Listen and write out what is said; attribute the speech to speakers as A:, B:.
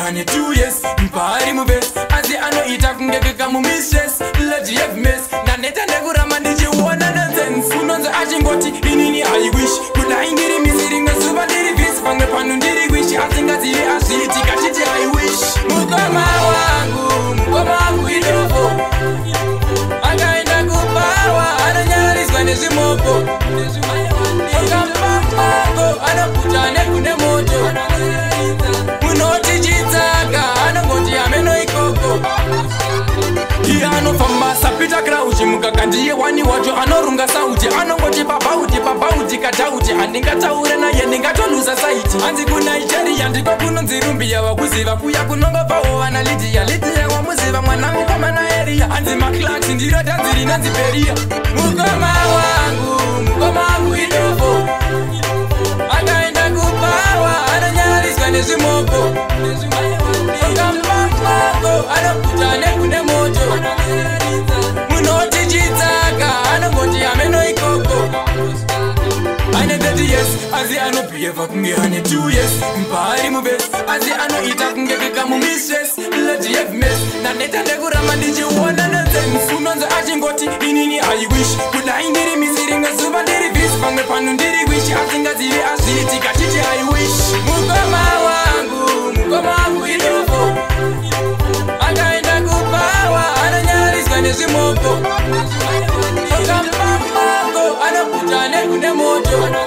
A: hane t yes mpaari mubes asi anoita kunge kika mumisses lajiyevmes ndaneta ndekurama ndichiona nezensi unonzi achingoti inini haiwish kudai ndiri misi rimwe zuva ndiri vis pamwe panu ndiri wish asingazivi azviiti kachiti haiwish mukoma wangu mukoma wangu idoko akaenda kubawa anonyariswa nezvimoko wacho anorunga sauti anongoti pabaudi pabaudi kadhaudi handingataure naye ndingatoluza saiti hanzi kunigeria ndiko kunonzi rumbiya wakuziva kuya kunonga bvawo vana lidhiya lidhiya wamuziva mwana mukomana eriya hanzi maclas ndiro dhanziri nanzi peria mukoma wangu mukoma wangu idovo akaenda kubawa anonyariswa nezvimoko okamba mwako anokuta nekune ndeva kunge ane two years mpaari mubesi asi anoita kunge kakamumistress lady of mess ndandeta ndekuramba ndichiona nezemufunonzo achingoti inini aiwishi kudai ndiri misi rimwe zuva ndiri visi pamwe pano ndiri wishi asingazivi azviitika tichi aiwishi mukoma wangu mukoma wangu inovo akaenda kupawa anonyariswa nezvimoko okamba mango anoputa nekune moto